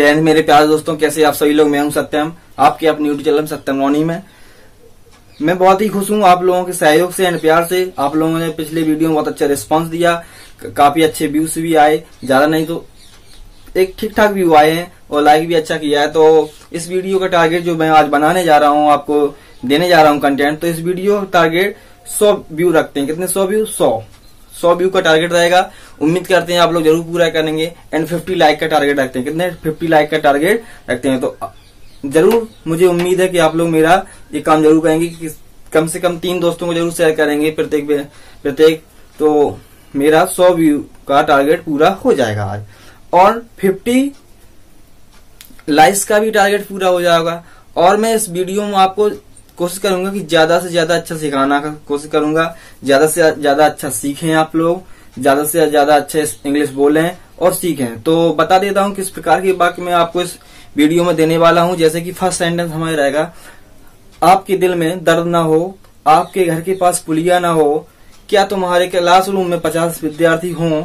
जय हिंद मेरे प्यारे दोस्तों, कैसे आप सभी लोग? मैं हूँ सत्यम। आपके अपने यूट्यूब चैनल सत्यम रोनी में। मैं बहुत ही खुश हूँ आप लोगों के सहयोग से एंड प्यार से। आप लोगों ने पिछले वीडियो में बहुत अच्छा रिस्पांस दिया। काफ़ी अच्छे व्यूज़ भी आए। ज़्यादा नहीं तो एक ठीक ठाक व्यू आए हैं और लाइक भी अच्छा किया है। तो इस वीडियो का टारगेट जो मैं आज बनाने जा रहा हूँ, आपको देने जा रहा हूँ कंटेंट तो इस वीडियो टारगेट सौ व्यू रखते हैं। कितने? सौ व्यू सौ। सौ व्यू का टारगेट रहेगा। उम्मीद करते हैं आप लोग ज़रूर पूरा करेंगे। एंड फिफ्टी लाइक का टारगेट रखते हैं। कितने? फिफ्टी लाइक का टारगेट रखते हैं। तो ज़रूर मुझे उम्मीद है कि आप लोग मेरा ये काम ज़रूर करेंगे कि कम से कम तीन दोस्तों को ज़रूर शेयर करेंगे प्रत्येक प्रत्येक। तो मेरा सौ व्यू का टारगेट पूरा हो जाएगा आज। और फिफ्टी लाइक्स का भी टारगेट पूरा हो जाएगा। और मैं इस वीडियो में आपको कोशिश करूँगा कि ज़्यादा से ज़्यादा अच्छा सिखाना का कोशिश करूँगा। ज़्यादा से ज़्यादा अच्छा सीखें आप लोग। ज़्यादा से ज़्यादा अच्छे इंग्लिश बोलें और सीखें। तो बता देता हूँ किस प्रकार की बात मैं आपको इस वीडियो में देने वाला हूँ। जैसे कि फ़र्स्ट सेंटेंस हमारे रहेगा, आपके दिल में दर्द ना हो, आपके घर के पास पुलिया ना हो, क्या तुम्हारे क्लासरूम में पचास विद्यार्थी हों?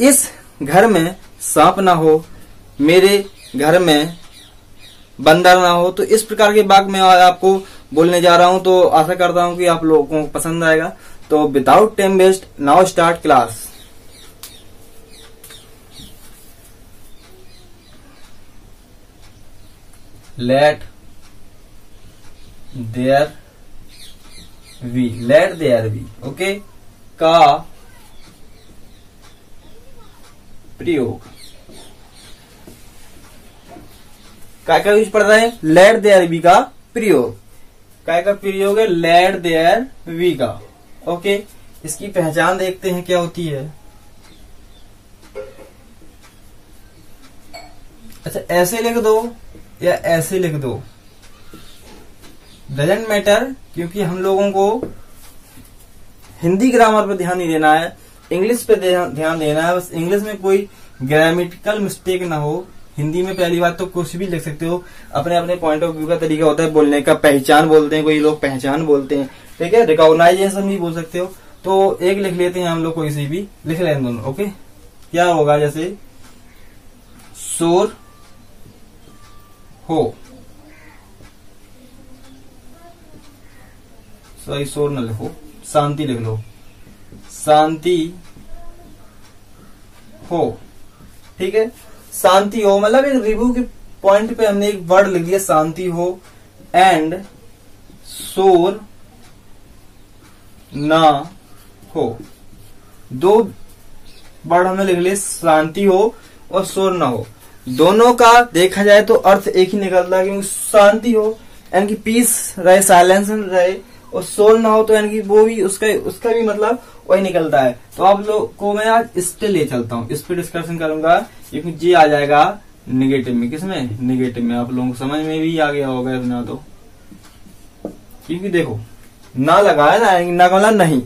इस घर में सांप ना हो, मेरे घर में बंदर ना हो तो इस प्रकार के बाग में आपको बोलने जा रहा हूँ तो आशा करता हूँ कि आप लोगों को पसंद आएगा। तो without time waste now start class let there be let there be okay का प्रयोग काय का यूज़ पड़ रहा है लेट देयर वी का प्रयोग काय का प्रयोग है लेट देयर वी का ओके इसकी पहचान देखते हैं क्या होती है। अच्छा ऐसे लिख दो या ऐसे लिख दो। डजेंट मैटर क्योंकि हम लोगों को हिंदी ग्रामर पर ध्यान नहीं देना है इंग्लिश पे ध्यान देना है, बस इंग्लिश में कोई ग्रामेटिकल मिस्टेक ना हो। हिंदी में पहली बात तो कुछ भी लिख सकते हो। अपने अपने पॉइंट ऑफ़ व्यू का तरीका होता है बोलने का। पहचान बोलते हैं, कोई लोग पहचान बोलते हैं। ठीक है? रिकॉग्नाइजेशन भी बोल सकते हो। तो एक लिख लेते हैं हम लोग कोई सी भी। लिख लें दोनों ओके क्या होगा जैसे, शोर हो। सॉरी शोर न लिखो। शांति लिख लो। शांति हो। ठीक है? शांति हो मतलब एक रिव्यू के पॉइंट पे हमने एक वर्ड लिख दिया शांति हो एंड शोर ना हो। दो वर्ड हमने लिख लिए, शांति हो और शोर ना हो। दोनों का देखा जाए तो अर्थ एक ही निकलता है, क्योंकि शांति हो, यानी कि पीस रहे साइलेंस रहे और सोल ना हो तो यानी कि वो भी उसका उसका भी मतलब वही निकलता है। तो आप लोग को मैं आज इस पे ले चलता हूँ। इस पर डिस्कशन करूँगा। क्योंकि जी आ जाएगा निगेटिव में। किसमें निगेटिव में। आप लोगों को समझ में भी आ गया होगा इतना तो। क्योंकि देखो, ना लगाया ना ना बोला नहीं।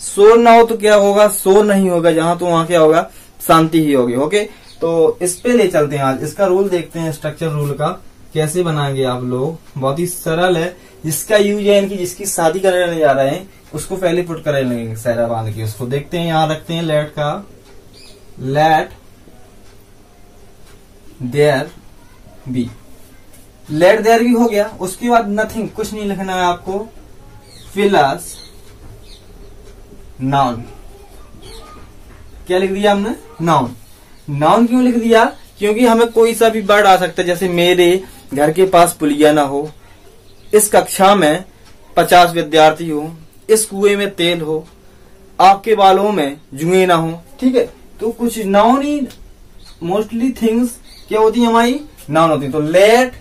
शोर ना हो तो क्या होगा? शोर नहीं होगा। जहाँ तो वहाँ क्या होगा? शांति ही होगी। ओके? तो इस पे ले चलते हैं आज। इसका रूल देखते हैं स्ट्रक्चर रूल का। कैसे बनाएँगे आप लोग? बहुत ही सरल है। जिसका यूज़ है इनकी जिसकी शादी कराने जा रहे हैं, उसको पहले पुट कर लेंगे सहरा बाँध के उसको। देखते हैं, यहाँ रखते हैं लेट का। Let there be let there be हो गया। उसके बाद नथिंग कुछ नहीं लिखना है आपको। फिलस नाउन क्या लिख दिया हमने? नाउन नाउन क्यों लिख दिया? क्योंकि हमें कोई सा भी वर्ड आ सकता है, जैसे मेरे, घर के पास पुलिया ना हो। इस कक्षा में पचास विद्यार्थी हो, इस कुएँ में तेल हो, आपके बालों में जुए ना हो, ठीक है? तो कुछ नाउन मोस्टली थिंग्स क्या होती है हमारी? नाउन होती है। तो लेट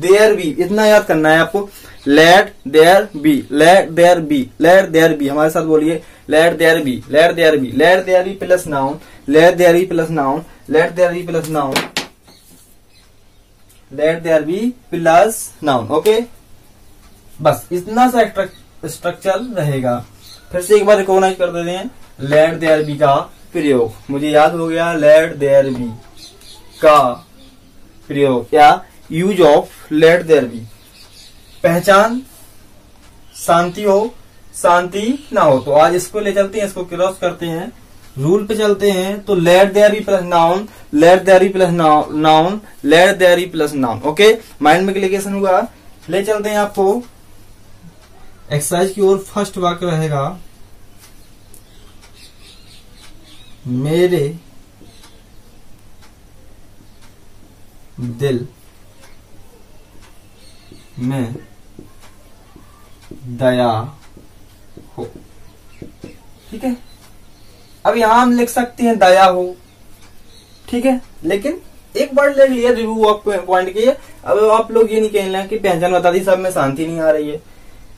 देयर बी इतना याद करना है आपको। Let there be let there be let there be हमारे साथ बोलिए let there be let there be let there be plus noun let there be plus noun let there be plus noun let there be plus noun okay बस, इतना सा structure रहेगा। फिर से एक बार रिकॉग्नाइज कर देते हैं लेट देयर बी का प्रयोग। मुझे याद हो गया लेट देयर बी का प्रयोग, या use of let there be पहचान, शांति हो, शांति ना हो तो आज इसको ले चलते हैं, इसको क्रॉस करते हैं। रूल पे चलते हैं तो let there be plus noun let there be plus noun let there be plus noun okay mind में क्लिकेशन हुआ? ले चलते हैं आपको। एक्सरसाइज की ओर फ़र्स्ट वाक्य रहेगा, मेरे दिल में दया हो। ठीक है? अब यहाँ हम लिख सकते हैं दया हो। ठीक है? लेकिन एक वर्ड ले लिया रिव्यू ऑफ़ पॉइंट के अब आप लोग ये नहीं कहना कि पहचान बता दी, सब में शांति नहीं आ रही है।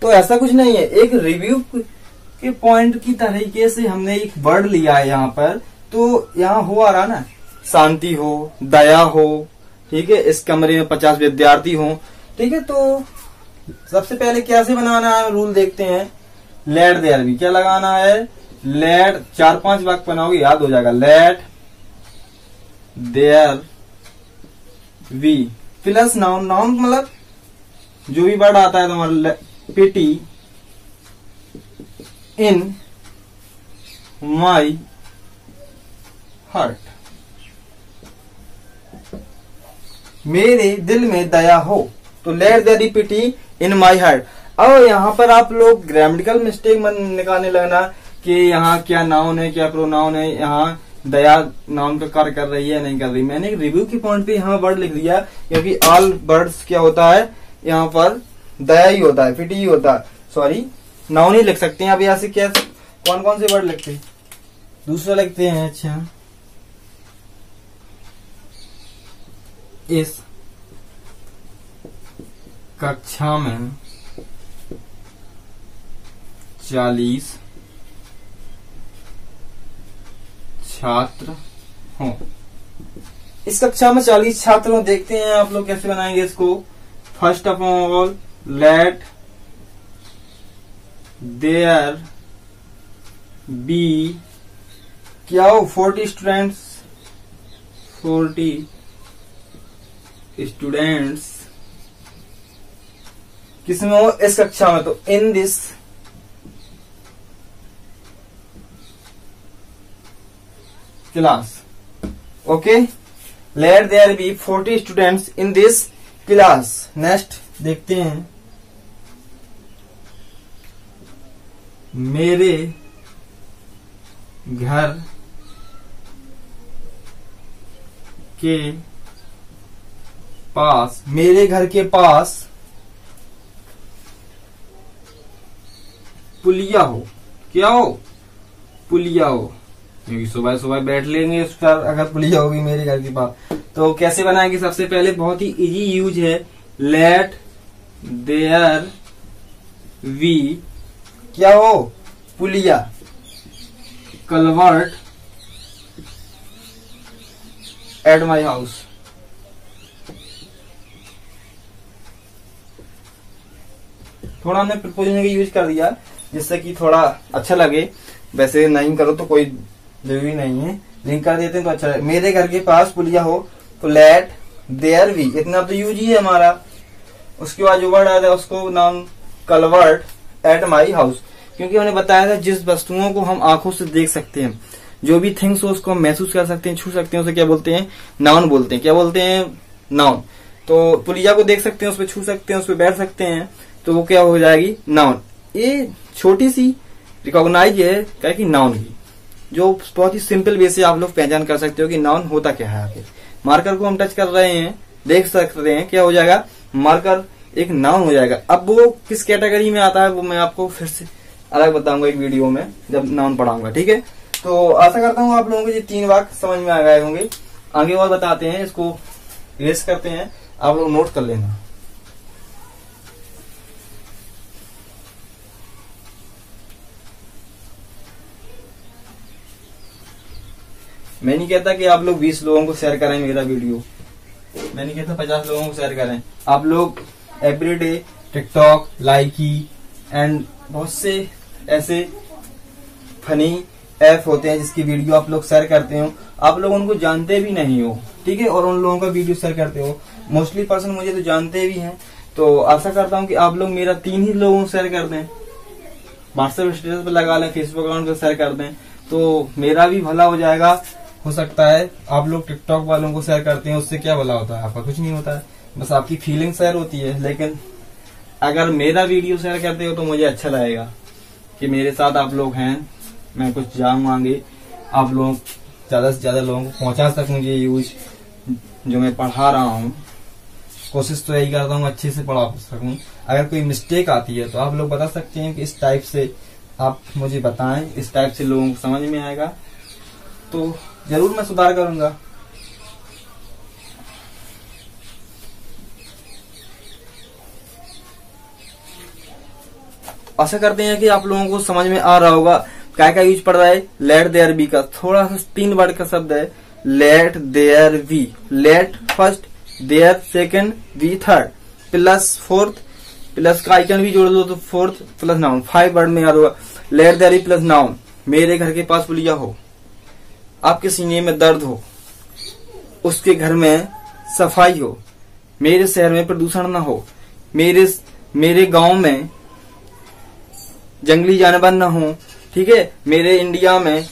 तो ऐसा कुछ नहीं है। एक रिव्यू के पॉइंट की तरीके से हमने एक वर्ड लिया है यहाँ पर। तो यहाँ हो आ रहा ना। शांति हो, दया हो, ठीक है, इस कमरे में पचास विद्यार्थी हो। ठीक है तो सबसे पहले कैसे बनाना है? रूल देखते हैं। लेट देयर भी क्या लगाना है? लेट चार पाँच वाक बनाओगे, याद हो जाएगा। Let there be plus noun noun मतलब जो भी वर्ड आता है तुम्हारा पिटी इन माई हार्ट मेरे दिल में दया हो तो let the pity in my heart अब यहाँ पर आप लोग ग्रामेटिकल मिस्टेक निकालने लगना कि यहाँ क्या नाउन है, क्या प्रोनाउन है, यहाँ दया नाउन का कार्य कर रही है, नहीं कर रही। मैंने रिव्यू के पॉइंट पे यहाँ वर्ड लिख दिया, क्योंकि ऑल वर्ड्स क्या होता है, यहाँ पर दया ही होता है, फिट ही होता है। सॉरी नाउन ही लिख सकते हैं अब यहाँ से क्या? कौन कौन से वर्ड लिखते हैं? दूसरा लिखते हैं अच्छा। इस कक्षा में चालीस छात्र हों। इस कक्षा में चालीस छात्र देखते हैं आप लोग कैसे बनाएँगे इसको। First of all let there be क्या हो? फोर्टी स्टूडेंट्स फोर्टी स्टूडेंट्स किसमें हो? इस कक्षा में तो in this class okay let there be forty students in this class next देखते हैं। मेरे घर के पास, मेरे घर के पास पुलिया हो। क्या हो? पुलिया हो। क्योंकि सुबह सुबह बैठ लेंगे उस पर, अगर पुलिया होगी मेरे घर के पास। तो कैसे बनाएँगे? सबसे पहले बहुत ही इजी यूज़ है। लेट देयर वी क्या हो? पुलिया। Culvert at my house. थोड़ा हमने प्रपोजन का यूज़ कर दिया जिससे कि थोड़ा अच्छा लगे। वैसे नहीं करो तो कोई ज़रूरी नहीं है। लिंक कर देते हैं तो अच्छा मेरे घर के पास पुलिया हो तो लेट देयर वी इतना तो यूज़ ही है हमारा। उसके बाद जो वर्ड आता है उसको नाम कलवर्ट एट माई हाउस क्योंकि हमने बताया था, जिस वस्तुओं को हम आँखों से देख सकते हैं, जो भी थिंग्स हो, उसको हम महसूस कर सकते हैं, छू सकते हैं, उसे क्या बोलते हैं? नाउन बोलते हैं। क्या बोलते हैं? नाउन तो पुलिया को देख सकते हैं उस पर छू सकते हैं उस पर बैठ सकते हैं तो वो क्या हो जाएगी? नाउन ये छोटी सी रिकॉग्नाइज है क्या कि नाउन की जो बहुत ही सिंपल वे से आप लोग पहचान कर सकते हो कि नाउन होता क्या है आखिर। मार्कर को हम टच कर रहे हैं, देख सकते हैं, क्या हो जाएगा? मार्कर एक नाउन हो जाएगा। अब वो किस कैटेगरी में आता है, वो मैं आपको फिर से अलग बताऊँगा एक वीडियो में, जब नाउन पढ़ाऊँगा, ठीक है? तो आशा करता हूँ आप लोगों को ये तीन वाक्य समझ में आ गए होंगे। आगे और बताते हैं, इसको रेस करते हैं। आप लोग नोट कर लेना। मैं नहीं कहता कि आप लोग 20 लोगों को शेयर करें मेरा वीडियो। मैं नहीं कहता 50 लोगों को शेयर करें आप लोग every day TikTok Likee and बहुत से ऐसे फनी ऐप होते हैं जिसकी वीडियो आप लोग शेयर करते हो। आप लोग उनको जानते भी नहीं हो, ठीक है? और उन लोगों का वीडियो शेयर करते हो। मोस्टली पर्सन मुझे तो जानते भी हैं। तो आशा करता हूँ कि आप लोग मेरा तीन ही लोगों को शेयर कर दें। व्हाट्सएप स्टेटस पर लगा लें फेसबुक अकाउंट पर शेयर कर दें। तो मेरा भी भला हो जाएगा। हो सकता है आप लोग टिकटॉक वालों को शेयर करते हैं, उससे क्या भला होता है? आपका कुछ नहीं होता है। बस आपकी फीलिंग शेयर होती है, लेकिन अगर मेरा वीडियो शेयर करते हो तो मुझे अच्छा लगेगा कि मेरे साथ आप लोग हैं, मैं कुछ जान आगे। आप लोग ज़्यादा से ज़्यादा लोगों को पहुँचा सकूँ ये यूज़ जो मैं पढ़ा रहा हूँ। कोशिश तो यही करता हूँ, अच्छे से पढ़ा सकूँ। अगर कोई मिस्टेक आती है तो आप लोग बता सकते हैं कि इस टाइप से आप मुझे बताएँ, इस टाइप से लोगों को समझ में आएगा। तो ज़रूर मैं सुधार करूँगा। आशा करते हैं कि आप लोगों को समझ में आ रहा होगा, क्या क्या यूज़ पड़ रहा है। लेट देयर बी का थोड़ा सा तीन वर्ड का शब्द है। Let there be let first there second be third plus fourth plus का आइकन भी जोड़ दो तो fourth plus noun five word में याद होगा। Let there be plus noun मेरे घर के पास पुलिया हो। आपके सीने में दर्द हो, उसके घर में सफ़ाई हो, मेरे शहर में प्रदूषण ना हो, मेरे मेरे गाँव में जंगली जानवर न हो, ठीक है, मेरे इंडिया में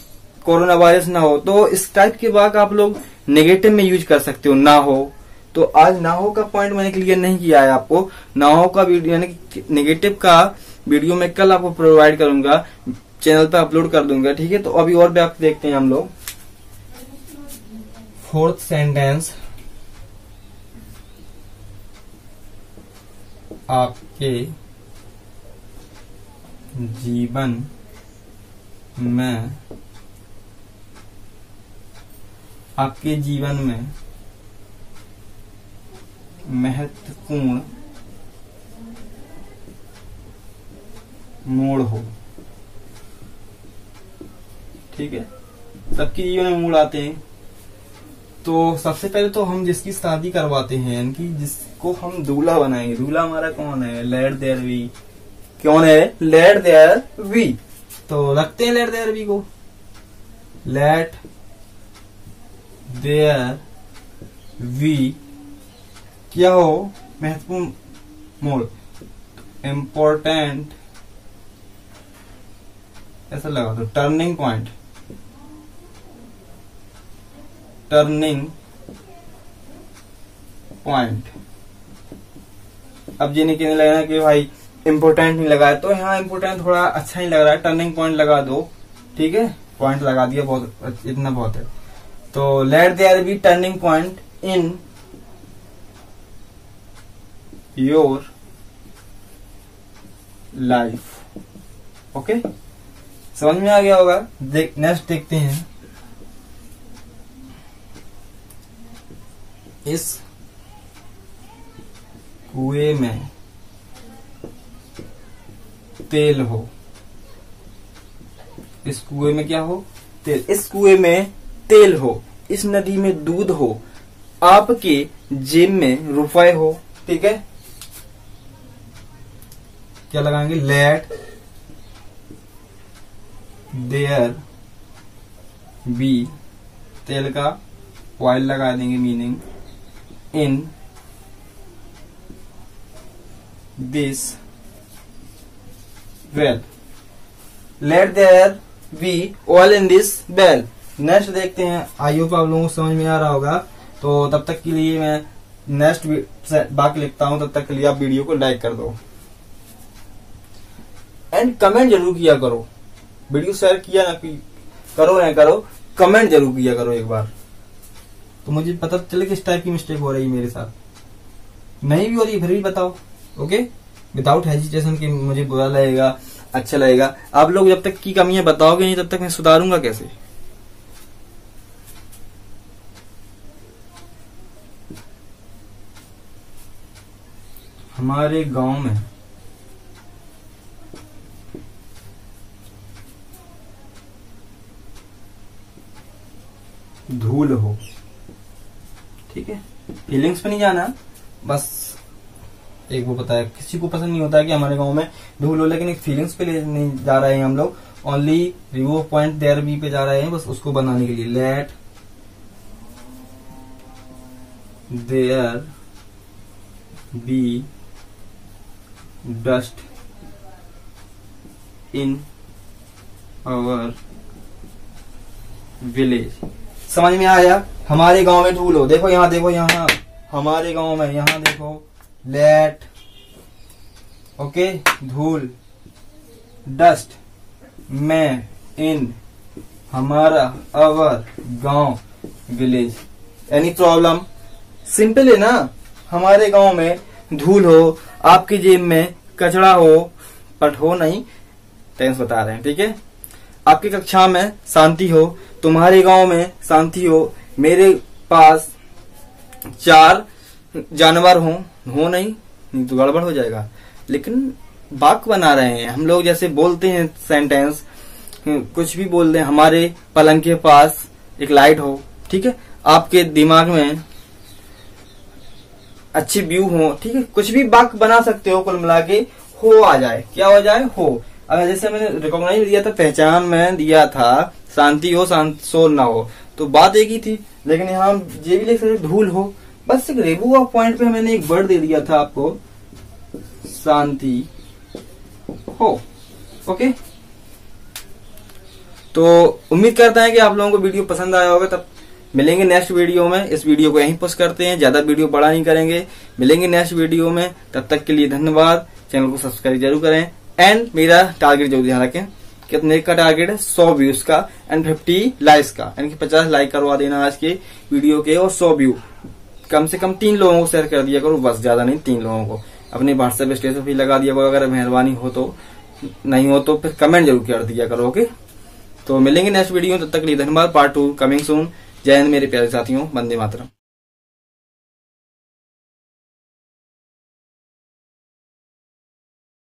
कोरोना वायरस ना हो तो इस टाइप के वाक आप लोग नेगेटिव में यूज़ कर सकते हो, ना हो। तो आज ना हो का पॉइंट मैंने क्लियर नहीं किया है आपको। ना हो का वीडियो यानी नेगेटिव का वीडियो मैं कल आपको प्रोवाइड करूँगा चैनल पे अपलोड कर दूँगा, ठीक है तो अभी और भी आप देखते हैं हम लोग। फोर्थ सेंटेंस आपके जीवन में, आपके जीवन में महत्वपूर्ण मोड़ हो। ठीक है? सबके जीवन में मोड़ आते हैं। तो सबसे पहले तो हम जिसकी शादी करवाते हैं यानी कि जिसको हम दूल्हा बनाएँगे। दूल्हा हमारा कौन है? Let there be. कौन है? Let there be. तो रखते हैं लेट देयर वी को। Let there be. क्या हो? महत्वपूर्ण मोड़। इम्पोर्टेंट। ऐसा लगा दो टर्निंग पॉइंट। टर्निंग पॉइंट अब ये नहीं कहने लगना कि भाई इम्पोर्टेंट नहीं लगा है तो यहाँ इम्पोर्टेंट थोड़ा अच्छा नहीं लग रहा है। टर्निंग पॉइंट लगा दो, ठीक है? पॉइंट लगा दिया, बहुत इतना बहुत है। तो let there be turning point in your life okay समझ में आ गया होगा? नेक्स्ट देखते हैं। इस कुएँ में तेल हो। इस कुएँ में क्या हो? तेल। इस कुएँ में तेल हो। इस नदी में दूध हो। आपके जेब में रुपए हो। ठीक है? क्या लगाएँगे? लेट देयर बी तेल का ऑयल लगा देंगे meaning in this well let there be oil in this well next देखते हैं। आई होप आप लोगों को समझ में आ रहा होगा। तो तब तक के लिए मैं नेक्स्ट बाकी लिखता हूँ। तब तक के लिए आप वीडियो को लाइक कर दो। एंड कमेंट ज़रूर किया करो। वीडियो शेयर किया ना कि करो ना करो कमेंट ज़रूर किया करो एक बार। तो मुझे पता चले किस टाइप की मिस्टेक हो रही है मेरे साथ। नहीं भी हो रही फिर भी बताओ ओके विदाउट हेजिटेशन की मुझे बुरा लगेगा अच्छा लगेगा। आप लोग जब तक की कमियाँ बताओगे नहीं, तब तक मैं सुधारूँगा कैसे? हमारे गाँव में धूल हो ठीक है? फीलिंग्स पे नहीं जाना। बस एक वो पता है किसी को पसंद नहीं होता है कि हमारे गाँव में धूल हो लेकिन एक फीलिंग्स पे नहीं जा रहे हैं हम लोग। Only remove point there be पे जा रहे हैं, बस उसको बनाने के लिए। Let there be dust in our village समझ में आया? हमारे गाँव में धूल हो देखो यहाँ देखो यहाँ। हमारे गाँव में, यहाँ देखो। लेट ओके धूल डस्ट में इन हमारा अवर गाँव विलेज एनी प्रॉब्लम सिंपल है ना? हमारे गाँव में धूल हो, आपकी जेब में कचरा हो बट हो नहीं। टेंस बता रहे हैं, ठीक है? आपकी कक्षा में शांति हो, तुम्हारे गाँव में शांति हो, मेरे पास चार जानवर हो हो नहीं नहीं तो गड़बड़ हो जाएगा। लेकिन वाक्य बना रहे हैं। हम लोग जैसे बोलते हैं सेंटेंस कुछ भी बोल हैं हमारे पलंग के पास एक लाइट हो, ठीक है? आपके दिमाग में अच्छी व्यू हो, ठीक है? कुछ भी वाक्य बना सकते हो, कुल मिला के हो आ जाए। क्या हो जाए? हो। अगर जैसे मैंने रिकॉग्नाइज दिया था, पहचान में दिया था, शांति हो, शांत शोर ना हो। तो बात एक ही थी, लेकिन यहाँ ये भी लिख सकते धूल हो। बस एक रेबू ऑफ़ पॉइंट पे मैंने एक वर्ड दे दिया था आपको। शांति हो। ओके? तो उम्मीद करता है कि आप लोगों को वीडियो पसंद आया होगा। तब मिलेंगे नेक्स्ट वीडियो में। इस वीडियो को यहीं पोस्ट करते हैं। ज़्यादा वीडियो बड़ा नहीं करेंगे। मिलेंगे नेक्स्ट वीडियो में। तब तक के लिए धन्यवाद। चैनल को सब्सक्राइब ज़रूर करें। एंड मेरा टारगेट जो ध्यान रखें कितने का टारगेट है सौ व्यूज़ का एंड फिफ्टी लाइक्स का। यानी कि पचास लाइक करवा देना आज के वीडियो के और सौ व्यू कम से कम तीन लोगों को शेयर कर दिया करो, बस ज़्यादा नहीं, तीन लोगों को। अपने व्हाट्सएप स्टेटस भी लगा दिया करो, अगर मेहरबानी हो तो। नहीं हो तो फिर कमेंट ज़रूर कर दिया करो ओके तो मिलेंगे नेक्स्ट वीडियो तब तक के लिए धन्यवाद पार्ट टू कमिंग सून जय हिंद मेरे प्यारे साथियों, वंदे मातरम।